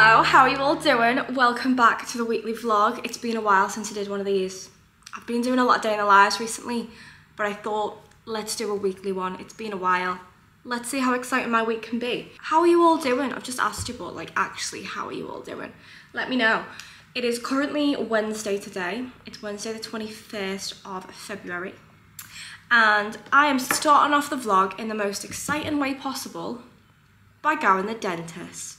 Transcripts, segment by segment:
Hello, how are you all doing? Welcome back to the weekly vlog. It's been a while since I did one of these. I've been doing a lot of day in the lives recently, but I thought let's do a weekly one. It's been a while. Let's see how exciting my week can be. How are you all doing? I've just asked you, but like actually, how are you all doing? Let me know. It is currently Wednesday today. It's Wednesday the 21st of February. And I am starting off the vlog in the most exciting way possible by going the dentist.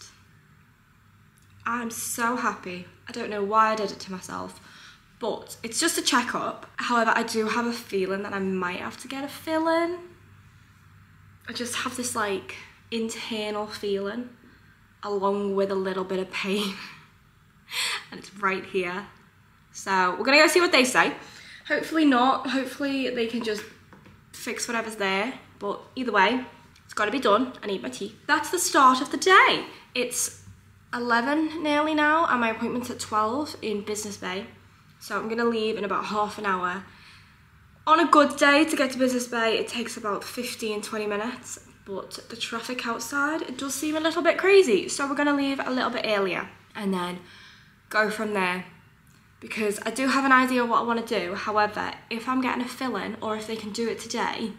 I'm so happy. I don't know why I did it to myself, but it's just a checkup. However, I do have a feeling that I might have to get a fill in. I just have this like internal feeling along with a little bit of pain. and it's right here. So we're gonna go see what they say. Hopefully not. Hopefully they can just fix whatever's there. But either way, it's gotta be done. I need my teeth. That's the start of the day. It's 11 nearly now and my appointment's at 12 in Business Bay. So I'm gonna leave in about half an hour. On a good day to get to Business Bay, it takes about 15, 20 minutes, but the traffic outside, it does seem a little bit crazy. So we're gonna leave a little bit earlier and then go from there because I do have an idea what I want to do. However, if I'm getting a fill-in or if they can do it today,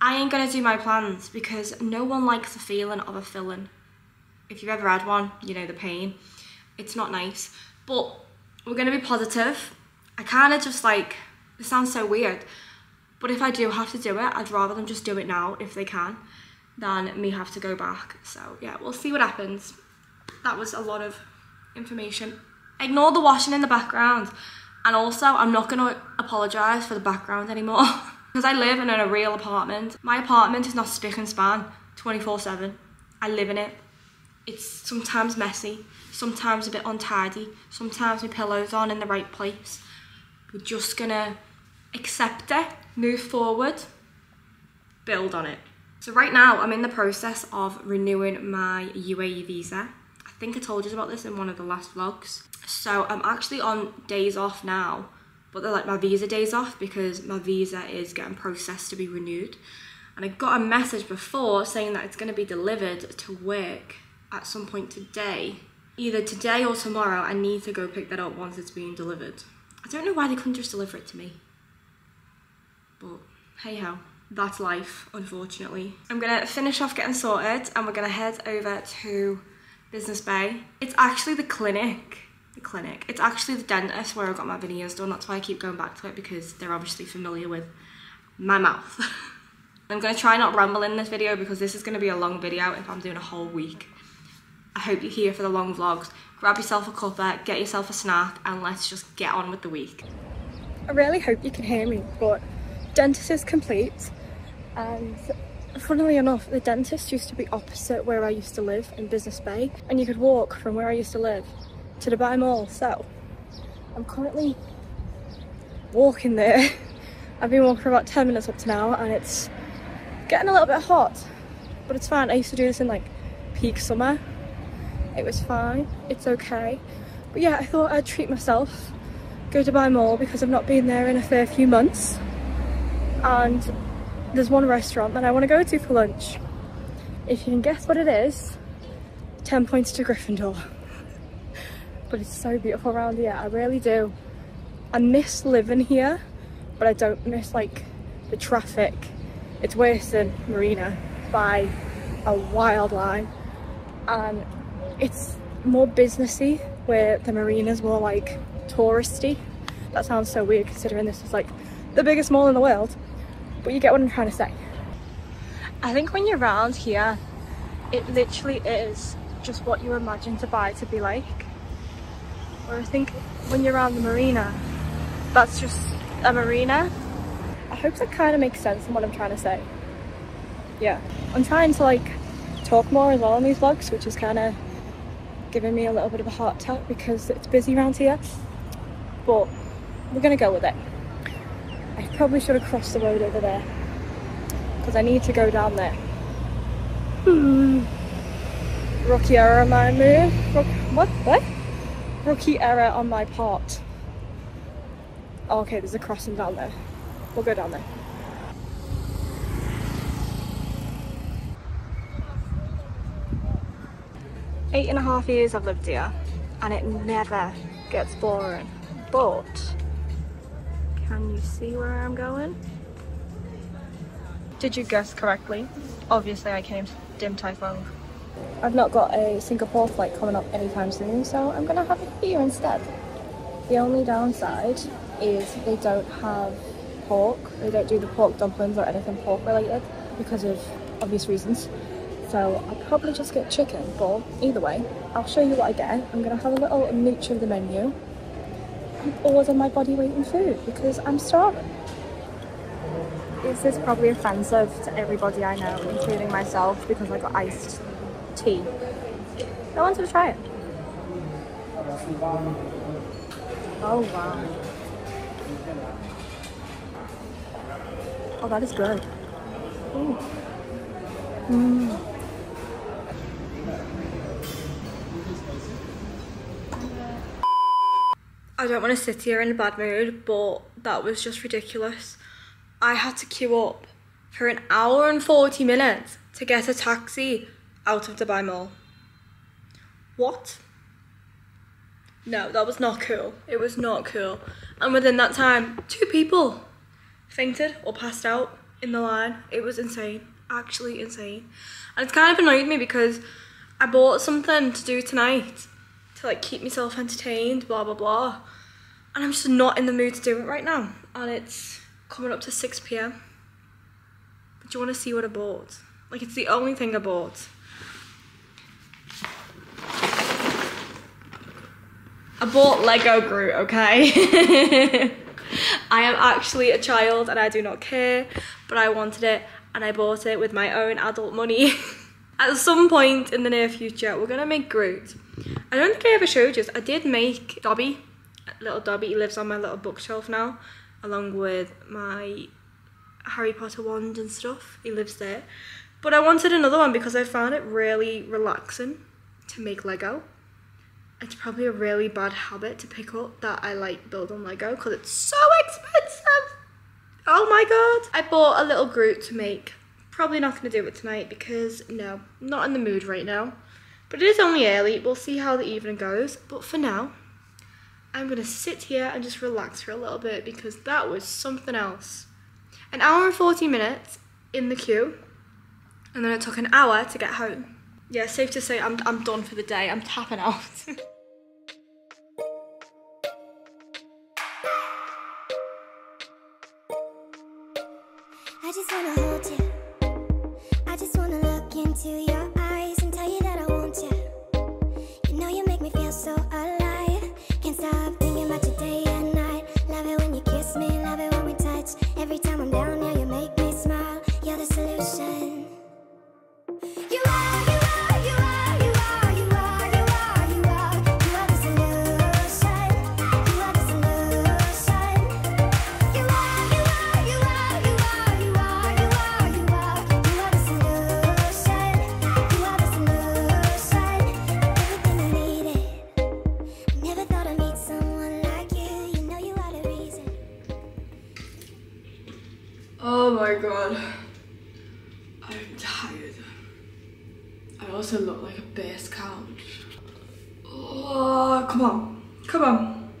I ain't gonna do my plans because no one likes the feeling of a fill-in if you've ever had one, you know the pain. It's not nice. But we're going to be positive. I kind of just like, it sounds so weird, but if I do have to do it, I'd rather them just do it now if they can than me have to go back. So yeah, we'll see what happens. That was a lot of information. Ignore the washing in the background. And also, I'm not going to apologise for the background anymore. because I live in a real apartment. My apartment is not spick and span 24 7. I live in it it's sometimes messy, sometimes a bit untidy, sometimes my pillows aren't in the right place. We're just gonna accept it, move forward, build on it. So right now I'm in the process of renewing my UAE visa. I think I told you about this in one of the last vlogs. So I'm actually on days off now, but they're like my visa days off because my visa is getting processed to be renewed. And I got a message before saying that it's gonna be delivered to work at some point today. Either today or tomorrow, I need to go pick that up once it's being delivered. I don't know why they couldn't just deliver it to me. But hey ho, that's life, unfortunately. I'm gonna finish off getting sorted and we're gonna head over to Business Bay. It's actually the clinic. The clinic. It's actually the dentist where I got my veneers done. That's why I keep going back to it because they're obviously familiar with my mouth. I'm gonna try not ramble in this video because this is gonna be a long video if I'm doing a whole week. I hope you're here for the long vlogs. Grab yourself a cuppa, get yourself a snack, and let's just get on with the week. I really hope you can hear me, but dentist is complete. And funnily enough, the dentist used to be opposite where I used to live in Business Bay. And you could walk from where I used to live to Dubai Mall. So I'm currently walking there. I've been walking for about 10 minutes up to now and it's getting a little bit hot, but it's fine. I used to do this in like peak summer it was fine, it's okay. But yeah, I thought I'd treat myself, go to Dubai Mall because I've not been there in a fair few months. And there's one restaurant that I want to go to for lunch. If you can guess what it is, 10 points to Gryffindor. but it's so beautiful around here, I really do. I miss living here, but I don't miss like the traffic. It's worse than Marina by a wild line. And it's more businessy where the marina's more like touristy. That sounds so weird considering this is like the biggest mall in the world, but you get what I'm trying to say. I think when you're around here, it literally is just what you imagine Dubai to be like. Or I think when you're around the marina, that's just a marina. I hope that kind of makes sense in what I'm trying to say. Yeah, I'm trying to like talk more as well on these vlogs, which is kind of giving me a little bit of a heart attack because it's busy around here. But we're gonna go with it. I probably should have crossed the road over there because I need to go down there. Rookie error on my move. Rook what? What? Rookie error on my part. Okay, there's a crossing down there. We'll go down there. Eight and a half years I've lived here and it never gets boring. But, can you see where I'm going? Did you guess correctly? Obviously I came to Din Tai Fung. I've not got a Singapore flight coming up anytime soon, so I'm gonna have it here instead. The only downside is they don't have pork. They don't do the pork dumplings or anything pork related because of obvious reasons. So I'll probably just get chicken, but either way, I'll show you what I get. I'm gonna have a little mooch of the menu and order my body weight food because I'm starving. This is probably offensive to everybody I know, including myself, because I got iced tea. No I wanted to try it. Oh wow. Oh, that is good. Ooh. Mm. Don't want to sit here in a bad mood, but that was just ridiculous. I had to queue up for an hour and 40 minutes to get a taxi out of Dubai Mall. What? No, that was not cool. It was not cool. And within that time, two people fainted or passed out in the line. It was insane. Actually insane. And it's kind of annoyed me because I bought something to do tonight to like keep myself entertained, blah blah blah. And I'm just not in the mood to do it right now. And it's coming up to 6 p.m. Do you want to see what I bought? Like it's the only thing I bought. I bought Lego Groot, okay? I am actually a child and I do not care, but I wanted it and I bought it with my own adult money. At some point in the near future, we're gonna make Groot. I don't think I ever showed you. this. I did make Dobby, little Dobby. He lives on my little bookshelf now, along with my Harry Potter wand and stuff. He lives there. But I wanted another one because I found it really relaxing to make Lego it's probably a really bad habit to pick up that I like build on Lego because it's so expensive. Oh my god. I bought a little Groot to make. Probably not going to do it tonight because no, not in the mood right now. But it is only early. We'll see how the evening goes. But for now, I'm to sit here and just relax for a little bit because that was something else. An hour and 40 minutes in the queue. And then it took an hour to get home. Yeah, safe to say I'm, I'm done for the day. I'm tapping out. I just wanna hold you. I just wanna look into your my god. I'm tired. I also look like a base couch. Oh, come on. Come on.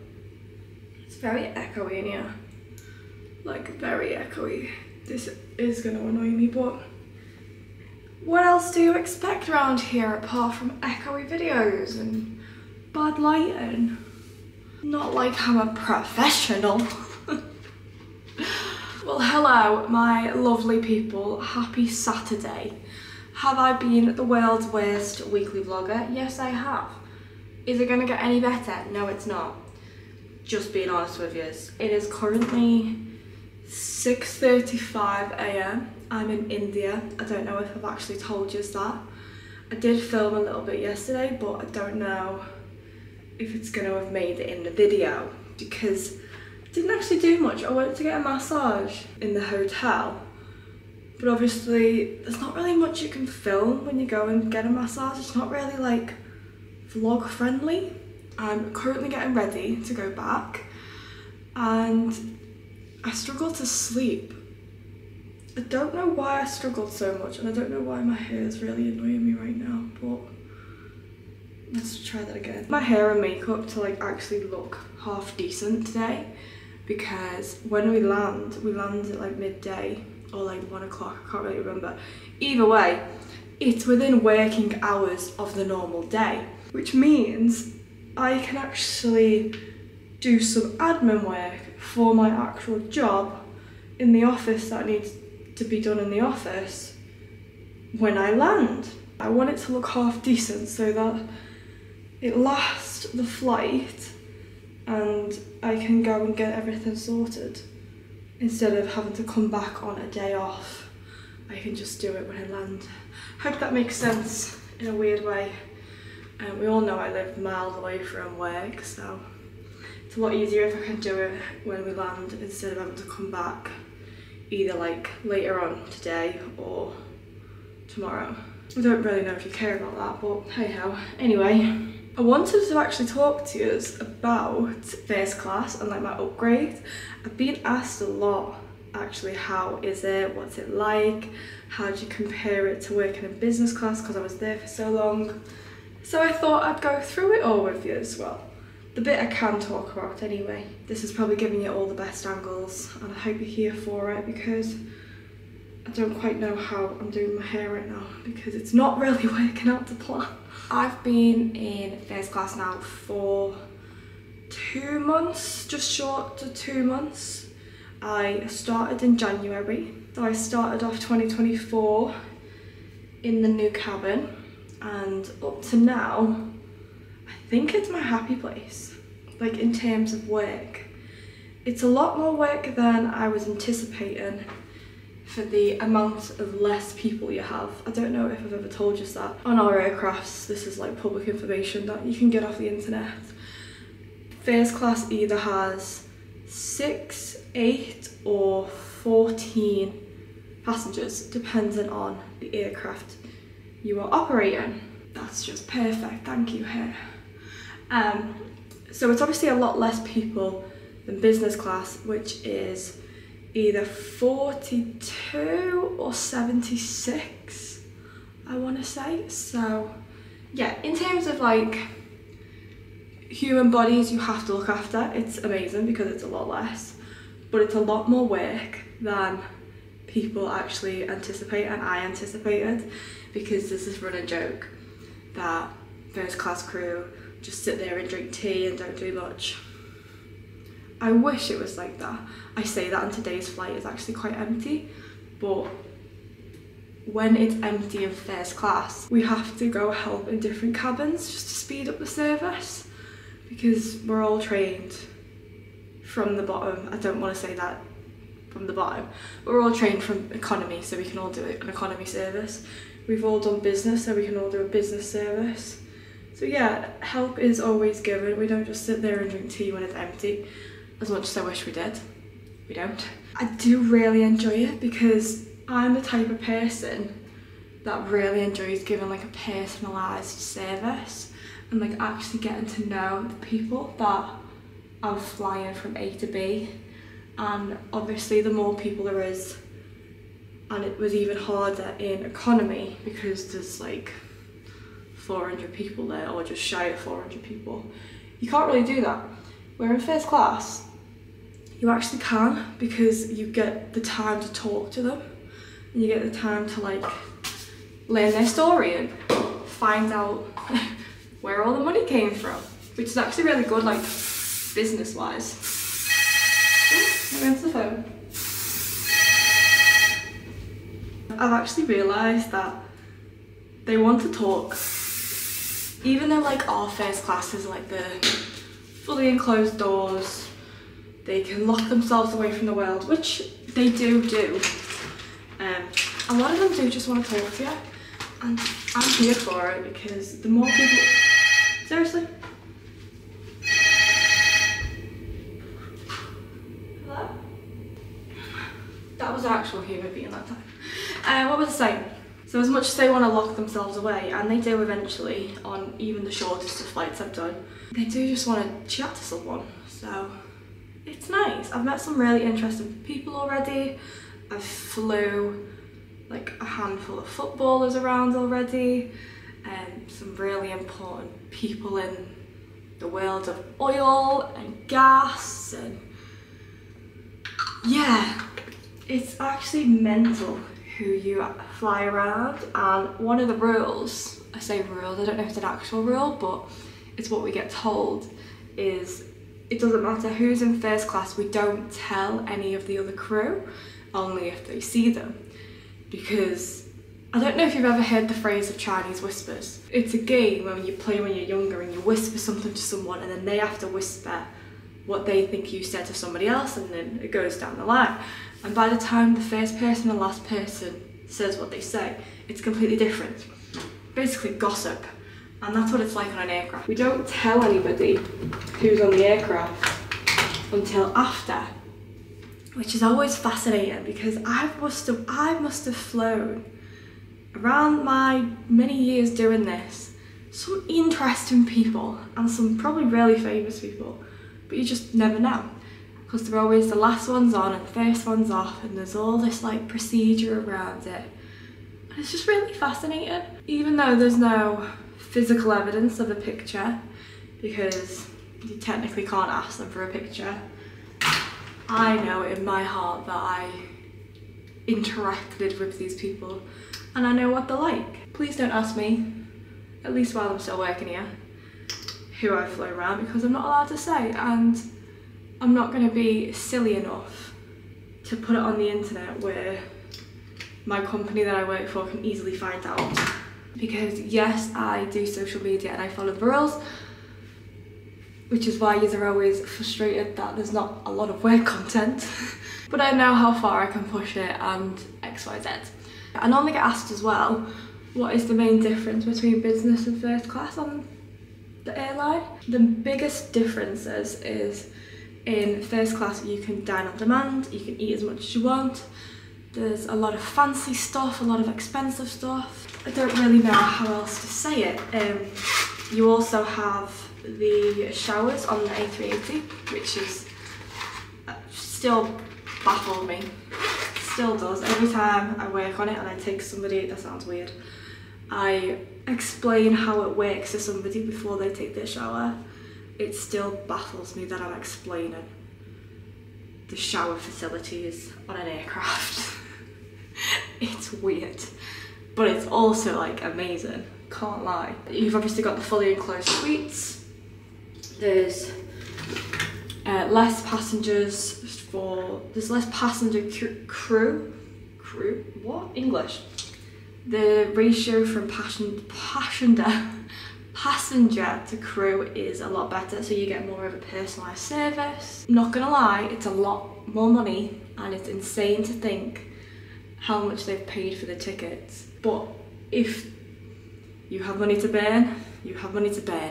It's very echoey in here. Like, very echoey. This is gonna annoy me, but what else do you expect around here apart from echoey videos and bad lighting? Not like I'm a professional. Well, hello, my lovely people. Happy Saturday. Have I been the world's worst weekly vlogger? Yes, I have. Is it gonna get any better? No, it's not. Just being honest with you. It is currently 6.35 a.m. I'm in India. I don't know if I've actually told you that. I did film a little bit yesterday, but I don't know if it's gonna have made it in the video because didn't actually do much. I went to get a massage in the hotel, but obviously there's not really much you can film when you go and get a massage. It's not really like vlog friendly. I'm currently getting ready to go back and I struggle to sleep. I don't know why I struggled so much and I don't know why my hair is really annoying me right now, but Let's try that again. My hair and makeup to like actually look half decent today because when we land, we land at like midday or like one o'clock, I can't really remember. Either way, it's within working hours of the normal day, which means I can actually do some admin work for my actual job in the office that needs to be done in the office when I land. I want it to look half decent so that it lasts the flight and I can go and get everything sorted instead of having to come back on a day off. I can just do it when I land. Hope that makes sense in a weird way. Um, we all know I live miles away from work, so it's a lot easier if I can do it when we land instead of having to come back either like later on today or tomorrow. I don't really know if you care about that, but hey ho. Anyway, I wanted to actually talk to you about first class and like my upgrade. I've been asked a lot actually how is it, what's it like, how do you compare it to working in business class because I was there for so long. So I thought I'd go through it all with you as well. The bit I can talk about anyway. This is probably giving you all the best angles and I hope you're here for it because I don't quite know how I'm doing my hair right now because it's not really working out to plan. I've been in first class now for two months, just short of two months. I started in January. So I started off 2024 in the new cabin and up to now, I think it's my happy place. Like in terms of work. It's a lot more work than I was anticipating for the amount of less people you have. I don't know if I've ever told you that. On our aircrafts, this is like public information that you can get off the internet. First class either has six, eight or 14 passengers depending on the aircraft you are operating. That's just perfect, thank you here. Um, so it's obviously a lot less people than business class, which is either 42 or 76, I want to say. So, yeah, in terms of like human bodies you have to look after, it's amazing because it's a lot less, but it's a lot more work than people actually anticipate and I anticipated because there's this running joke that first class crew just sit there and drink tea and don't do much. I wish it was like that. I say that and today's flight is actually quite empty, but when it's empty in first class, we have to go help in different cabins just to speed up the service because we're all trained from the bottom. I don't want to say that from the bottom, we're all trained from economy, so we can all do an economy service. We've all done business, so we can all do a business service. So yeah, help is always given. We don't just sit there and drink tea when it's empty, as much as I wish we did. We don't. I do really enjoy it because I'm the type of person that really enjoys giving like a personalised service and like actually getting to know the people that I'm flying from A to B. And obviously the more people there is, and it was even harder in economy because there's like 400 people there or just shy of 400 people. You can't really do that. Where in first class, you actually can because you get the time to talk to them and you get the time to like learn their story and find out where all the money came from, which is actually really good, like business wise. Oh, hmm? answer the phone. I've actually realised that they want to talk. Even though like our first class is like the fully enclosed doors, they can lock themselves away from the world, which they do do. Um, a lot of them do just want to talk to you, and I'm here for it because the more people. Seriously? Hello? That was an actual human being that time. Uh, what was I saying? So as much as they want to lock themselves away, and they do eventually on even the shortest of flights I've done, they do just want to chat to someone. So it's nice. I've met some really interesting people already. I've flew like a handful of footballers around already. um, some really important people in the world of oil and gas and yeah, it's actually mental who you fly around and one of the rules, I say rules, I don't know if it's an actual rule, but it's what we get told, is it doesn't matter who's in first class, we don't tell any of the other crew, only if they see them. Because I don't know if you've ever heard the phrase of Chinese whispers. It's a game when you play when you're younger and you whisper something to someone and then they have to whisper what they think you said to somebody else and then it goes down the line. And by the time the first person and last person says what they say, it's completely different. Basically gossip. And that's what it's like on an aircraft. We don't tell anybody who's on the aircraft until after. Which is always fascinating because I must have I must have flown around my many years doing this some interesting people and some probably really famous people but you just never know because they're always the last ones on and the first ones off and there's all this like procedure around it. And it's just really fascinating. Even though there's no physical evidence of a picture because you technically can't ask them for a picture I know in my heart that I interacted with these people and I know what they're like. Please don't ask me, at least while I'm still working here, who I flew around because I'm not allowed to say. And I'm not going to be silly enough to put it on the internet where my company that I work for can easily find out. Because yes, I do social media and I follow the rules, which is why you're always frustrated that there's not a lot of work content. but I know how far I can push it and XYZ. I normally get asked as well, what is the main difference between business and first class on the airline? The biggest differences is in first class you can dine on demand, you can eat as much as you want, there's a lot of fancy stuff, a lot of expensive stuff. I don't really know how else to say it. Um, you also have the showers on the A380, which is uh, still baffled me. Still does. Every time I work on it and I take somebody, that sounds weird, I explain how it works to somebody before they take their shower. It still baffles me that I'm explaining the shower facilities on an aircraft. it's weird, but it's also like amazing. Can't lie. You've obviously got the fully enclosed suites. There's uh, less passengers for there's less passenger cr- crew crew what English the ratio from passion passenger passenger to crew is a lot better so you get more of a personalized service not gonna lie it's a lot more money and it's insane to think how much they've paid for the tickets but if you have money to burn you have money to burn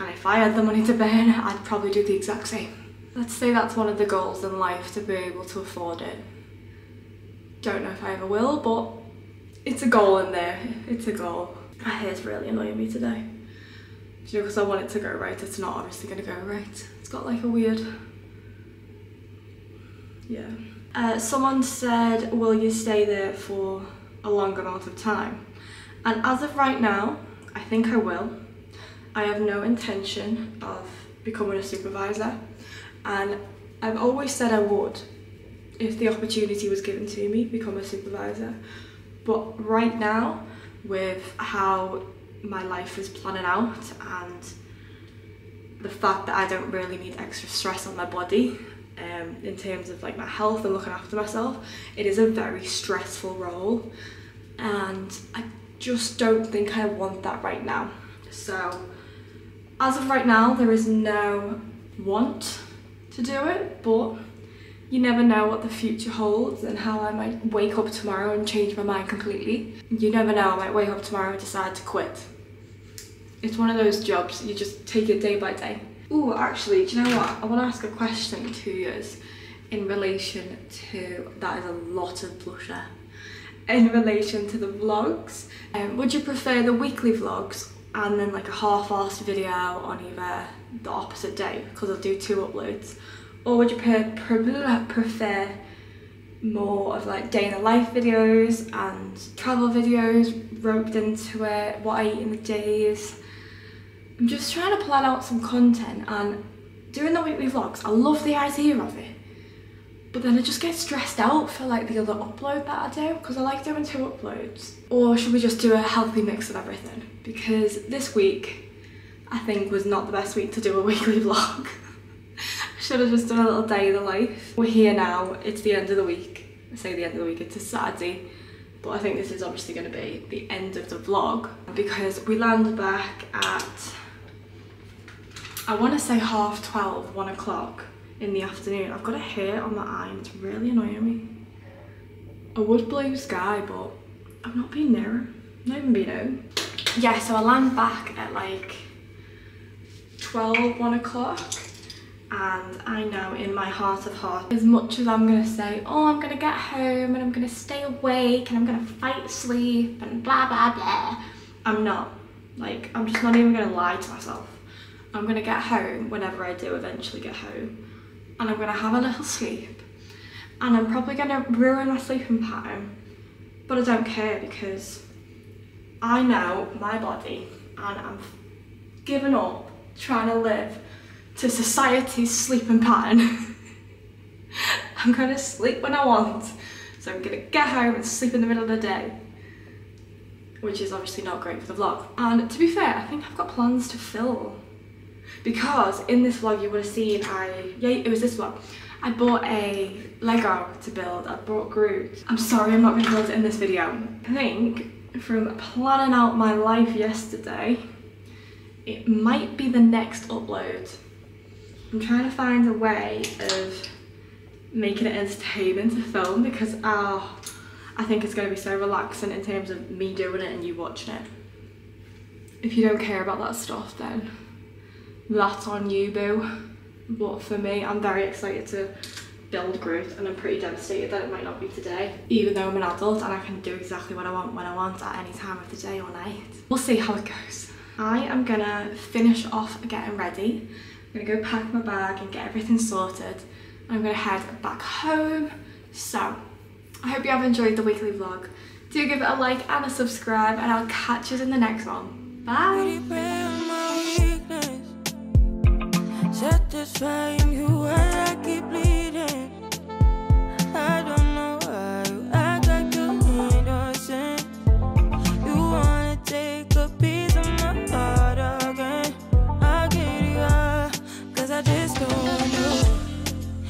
and if I had the money to burn, I'd probably do the exact same. Let's say that's one of the goals in life, to be able to afford it. Don't know if I ever will, but it's a goal in there. It's a goal. My hair's really annoying me today. Do you know, because I want it to go right, it's not obviously going to go right. It's got like a weird... Yeah. Uh, someone said, will you stay there for a long amount of time? And as of right now, I think I will. I have no intention of becoming a supervisor and I've always said I would if the opportunity was given to me become a supervisor but right now with how my life is planning out and the fact that I don't really need extra stress on my body um, in terms of like my health and looking after myself it is a very stressful role. And I just don't think I want that right now. So as of right now, there is no want to do it, but you never know what the future holds and how I might wake up tomorrow and change my mind completely. You never know, I might wake up tomorrow and decide to quit. It's one of those jobs, you just take it day by day. Ooh, actually, do you know what? I want to ask a question to you in relation to, that is a lot of blusher, in relation to the vlogs. Um, would you prefer the weekly vlogs and then like a half-assed video on either the opposite day because I'll do two uploads or would you pre pre prefer more of like day in the life videos and travel videos roped into it, what I eat in the days. I'm just trying to plan out some content and doing the weekly vlogs, I love the idea of it. But then I just get stressed out for like the other upload that I do because I like doing two uploads. Or should we just do a healthy mix of everything? Because this week I think was not the best week to do a weekly vlog. Should have just done a little day in the life. We're here now, it's the end of the week. I say the end of the week, it's a Saturday. But I think this is obviously going to be the end of the vlog because we land back at, I want to say half 12, 1 o'clock in the afternoon. I've got a hair on my eye and it's really annoying me. I would blue sky, but I've not been near Not even been out. Yeah, so I land back at like 12, 1 o'clock. And I know in my heart of hearts, as much as I'm gonna say, oh, I'm gonna get home and I'm gonna stay awake and I'm gonna fight sleep and blah, blah, blah, I'm not. Like, I'm just not even gonna lie to myself. I'm gonna get home whenever I do eventually get home and I'm gonna have a little sleep and I'm probably gonna ruin my sleeping pattern but I don't care because I know my body and I'm giving up trying to live to society's sleeping pattern. I'm gonna sleep when I want so I'm gonna get home and sleep in the middle of the day which is obviously not great for the vlog and to be fair I think I've got plans to film because in this vlog you would have seen I, yeah it was this vlog, I bought a Lego to build, I bought Groot. I'm sorry I'm not to build it in this video. I think from planning out my life yesterday, it might be the next upload. I'm trying to find a way of making it entertaining to film because uh, I think it's going to be so relaxing in terms of me doing it and you watching it. If you don't care about that stuff then that's on you, boo. But for me, I'm very excited to build Groot and I'm pretty devastated that it might not be today, even though I'm an adult and I can do exactly what I want when I want at any time of the day or night. We'll see how it goes. I am gonna finish off getting ready. I'm gonna go pack my bag and get everything sorted. I'm gonna head back home. So, I hope you have enjoyed the weekly vlog. Do give it a like and a subscribe and I'll catch you in the next one. Bye!